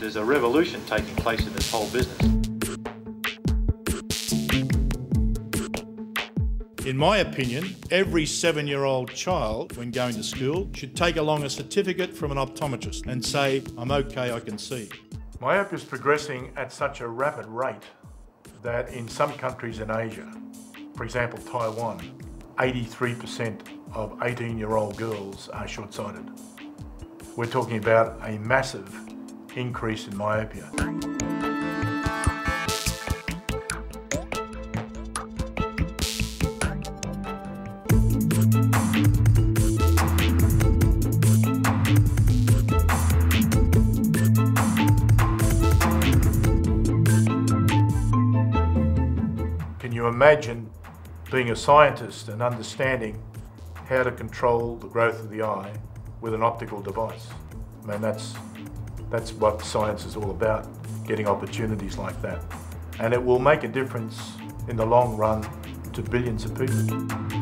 there's a revolution taking place in this whole business. In my opinion, every seven year old child, when going to school, should take along a certificate from an optometrist and say, I'm okay, I can see. Myopia is progressing at such a rapid rate that in some countries in Asia, for example Taiwan, 83% of 18 year old girls are short sighted. We're talking about a massive increase in myopia. Can you imagine being a scientist and understanding how to control the growth of the eye with an optical device? I mean, that's, that's what science is all about, getting opportunities like that. And it will make a difference in the long run to billions of people.